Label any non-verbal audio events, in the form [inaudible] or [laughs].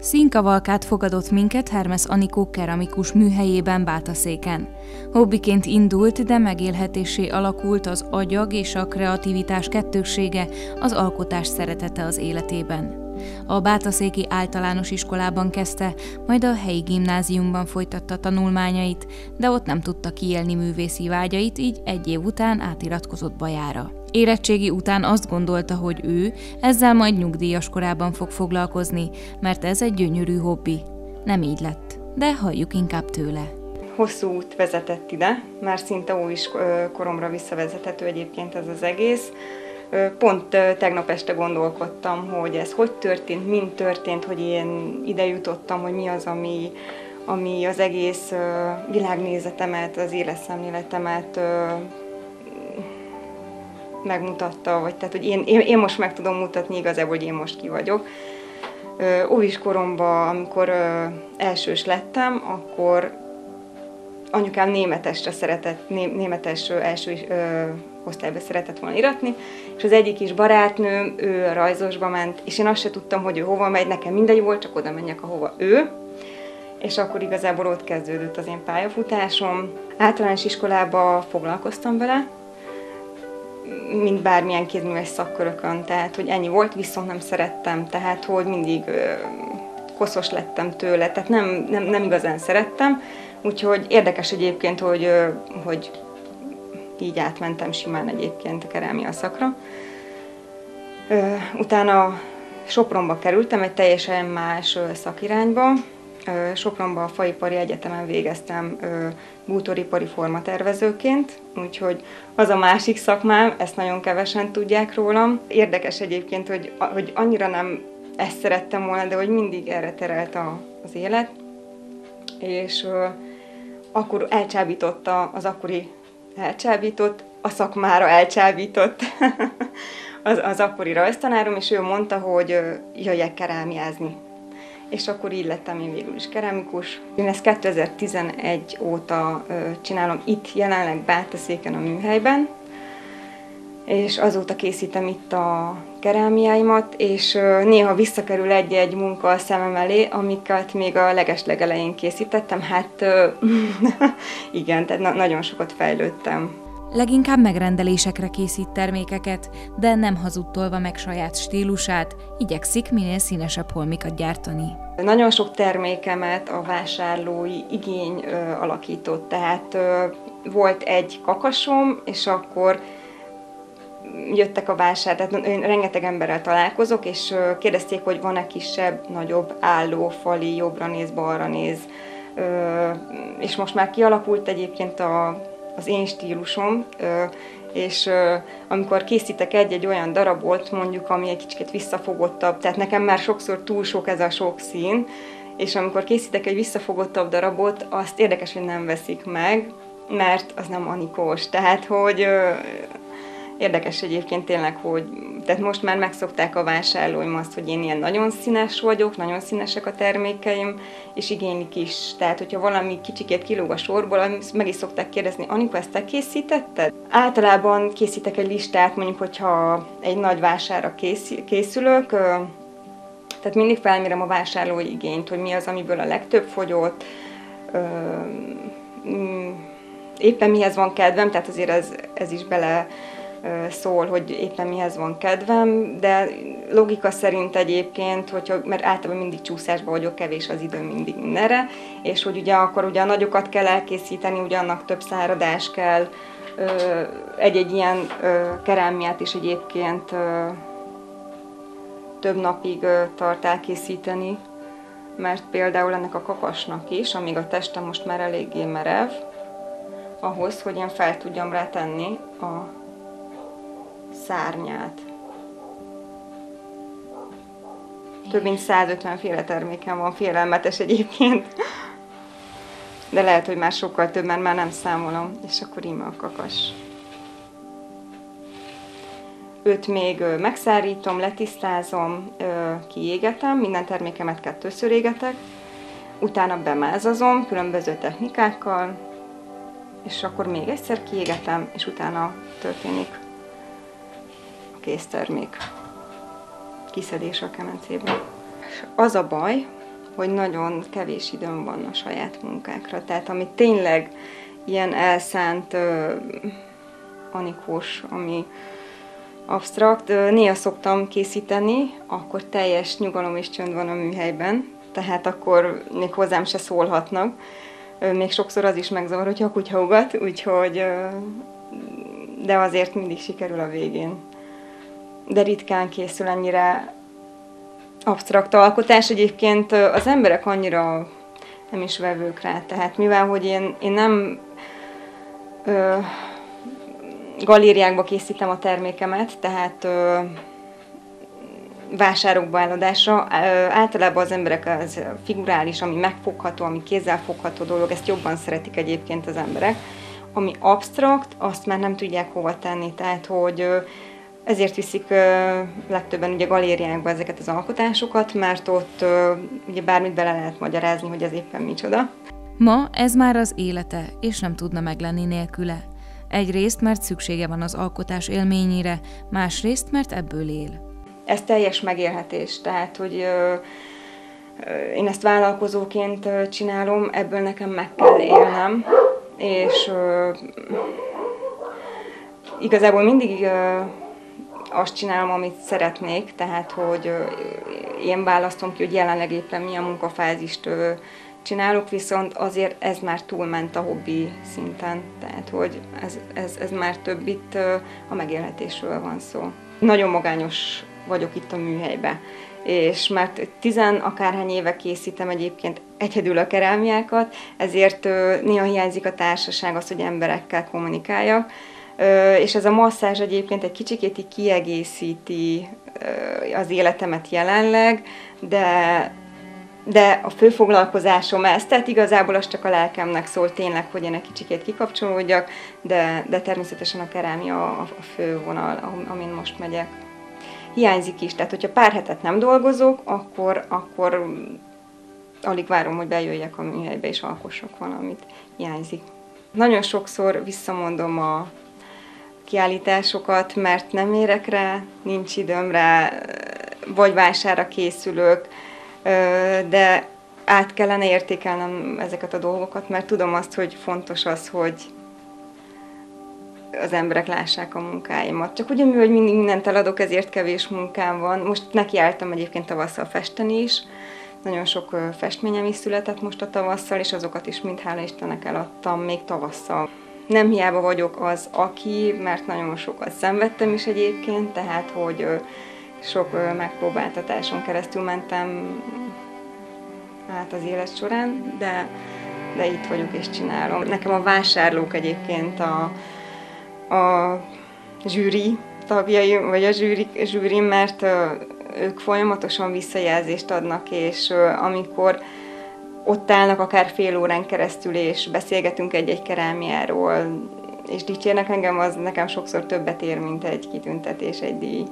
Színkavalkát fogadott minket Hermes Anikó keramikus műhelyében Bátaszéken. Hobbiként indult, de megélhetésé alakult az agyag és a kreativitás kettősége, az alkotás szeretete az életében. A Bátaszéki általános iskolában kezdte, majd a helyi gimnáziumban folytatta tanulmányait, de ott nem tudta kiélni művészi vágyait, így egy év után átiratkozott Bajára. Érettségi után azt gondolta, hogy ő ezzel majd nyugdíjas korában fog foglalkozni, mert ez egy gyönyörű hobbi. Nem így lett, de halljuk inkább tőle. Hosszú út vezetett ide, már szinte is koromra visszavezethető egyébként ez az egész. Pont tegnap este gondolkodtam, hogy ez hogy történt, mind történt, hogy én ide jutottam, hogy mi az, ami, ami az egész világnézetemet, az életszemléletemet megmutatta, vagy tehát, hogy én, én, én most meg tudom mutatni igazából, hogy én most ki vagyok. Óvis koromban, amikor elsős lettem, akkor anyukám németesre szeretett, né, németes első ö, osztályba szeretett volna iratni, és az egyik is barátnőm, ő rajzosba ment, és én azt se tudtam, hogy ő hova megy, nekem mindegy volt, csak oda menjek, ahova ő, és akkor igazából ott kezdődött az én pályafutásom. Általános iskolába foglalkoztam vele, mint bármilyen kézműves szakkörökön, tehát hogy ennyi volt, viszont nem szerettem, tehát hogy mindig koszos lettem tőle, tehát nem, nem, nem igazán szerettem, úgyhogy érdekes egyébként, hogy, hogy így átmentem simán egyébként a kerámia szakra. Utána Sopronba kerültem egy teljesen más szakirányba, Sopronban a Faipari Egyetemen végeztem bútoripari formatervezőként, úgyhogy az a másik szakmám, ezt nagyon kevesen tudják rólam. Érdekes egyébként, hogy, hogy annyira nem ezt szerettem volna, de hogy mindig erre terelt a, az élet, és uh, akkor elcsábította az akkori elcsábított, a szakmára elcsábított [laughs] az, az akkori rajztanárom, és ő mondta, hogy jöjjek kerámiázni és akkor így lettem én végül is keramikus. Én ezt 2011 óta csinálom itt, jelenleg Bátaszéken a műhelyben, és azóta készítem itt a kerámiáimat, és néha visszakerül egy-egy munka a szemem elé, amiket még a legeslegelején készítettem. Hát [laughs] igen, tehát na- nagyon sokat fejlődtem. Leginkább megrendelésekre készít termékeket, de nem hazudtolva meg saját stílusát, igyekszik minél színesebb holmikat gyártani. Nagyon sok termékemet a vásárlói igény ö, alakított, tehát ö, volt egy kakasom, és akkor jöttek a vásár, tehát én rengeteg emberrel találkozok, és ö, kérdezték, hogy van-e kisebb, nagyobb, álló, fali, jobbra néz, balra néz, ö, és most már kialakult egyébként a az én stílusom, és amikor készítek egy-egy olyan darabot, mondjuk, ami egy kicsit visszafogottabb, tehát nekem már sokszor túl sok ez a sok szín, és amikor készítek egy visszafogottabb darabot, azt érdekes, hogy nem veszik meg, mert az nem anikós. Tehát, hogy Érdekes egyébként tényleg, hogy tehát most már megszokták a vásárlóim azt, hogy én ilyen nagyon színes vagyok, nagyon színesek a termékeim, és igénylik is. Tehát, hogyha valami kicsikét kilóg a sorból, meg is szokták kérdezni, Anika, ezt te készítetted? Általában készítek egy listát, mondjuk, hogyha egy nagy vására készülök, tehát mindig felmérem a vásárlói igényt, hogy mi az, amiből a legtöbb fogyott, mm, éppen mihez van kedvem, tehát azért ez, ez is bele szól, hogy éppen mihez van kedvem, de logika szerint egyébként, hogyha, mert általában mindig csúszásban vagyok, kevés az idő mindig mindenre, és hogy ugye akkor ugye a nagyokat kell elkészíteni, ugye annak több száradás kell, egy-egy ilyen kerámiát is egyébként több napig tart elkészíteni, mert például ennek a kakasnak is, amíg a testem most már eléggé merev, ahhoz, hogy én fel tudjam rá tenni a szárnyát. Több mint 150 féle terméken van, félelmetes egyébként. De lehet, hogy már sokkal több, mert már nem számolom. És akkor íme a kakas. Őt még megszárítom, letisztázom, kiégetem, minden termékemet kettőször égetek, utána bemázazom különböző technikákkal, és akkor még egyszer kiégetem, és utána történik késztermék kiszedés a kemencében. Az a baj, hogy nagyon kevés időm van a saját munkákra. Tehát ami tényleg ilyen elszánt ö, anikós, ami absztrakt. Néha szoktam készíteni, akkor teljes nyugalom és csönd van a műhelyben, tehát akkor még hozzám se szólhatnak. Még sokszor az is megzavar, hogyha a kutya ugat, úgyhogy de azért mindig sikerül a végén. De ritkán készül ennyire absztrakt alkotás. Egyébként az emberek annyira nem is vevők rá. Tehát mivel, hogy én, én nem ö, galériákba készítem a termékemet, tehát ö, vásárokba eladásra. Általában az emberek az figurális, ami megfogható, ami kézzelfogható dolog, ezt jobban szeretik egyébként az emberek. Ami absztrakt, azt már nem tudják hova tenni, tehát hogy ezért viszik legtöbben ugye galériákba ezeket az alkotásokat, mert ott ugye bármit bele lehet magyarázni, hogy ez éppen micsoda. Ma ez már az élete, és nem tudna meglenni nélküle. Egyrészt, mert szüksége van az alkotás élményére, másrészt, mert ebből él. Ez teljes megélhetés, tehát, hogy ö, ö, én ezt vállalkozóként csinálom, ebből nekem meg kell élnem, és ö, igazából mindig azt csinálom, amit szeretnék, tehát, hogy én választom ki, hogy jelenleg éppen milyen munkafázist csinálok, viszont azért ez már túlment a hobbi szinten, tehát hogy ez, ez, ez már több itt a megélhetésről van szó. Nagyon magányos vagyok itt a műhelybe, és mert tizen akárhány éve készítem egyébként egyedül a kerámiákat, ezért néha hiányzik a társaság, az, hogy emberekkel kommunikáljak, és ez a masszázs egyébként egy kicsikét kiegészíti az életemet jelenleg, de de a fő foglalkozásom ez, tehát igazából az csak a lelkemnek szól tényleg, hogy én egy kicsikét kikapcsolódjak, de, de természetesen a kerámia a, a fő vonal, amin most megyek. Hiányzik is, tehát hogyha pár hetet nem dolgozok, akkor, akkor alig várom, hogy bejöjjek a műhelybe és alkossak valamit. Hiányzik. Nagyon sokszor visszamondom a kiállításokat, mert nem érek rá, nincs időm rá, vagy vására készülök, de át kellene értékelnem ezeket a dolgokat, mert tudom azt, hogy fontos az, hogy az emberek lássák a munkáimat. Csak ugye, hogy mindig mindent eladok, ezért kevés munkám van. Most nekiálltam egyébként tavasszal festeni is. Nagyon sok festményem is született most a tavasszal, és azokat is mind hála Istennek eladtam még tavasszal. Nem hiába vagyok az, aki, mert nagyon sokat szenvedtem is egyébként, tehát hogy sok megpróbáltatáson keresztül mentem át az élet során, de, de itt vagyok és csinálom. Nekem a vásárlók egyébként a, a zsűri tagjai, vagy a zsűri, zsűri mert ők folyamatosan visszajelzést adnak, és amikor ott állnak akár fél órán keresztül, és beszélgetünk egy-egy kerámiáról, és dicsérnek engem, az nekem sokszor többet ér, mint egy kitüntetés, egy díj.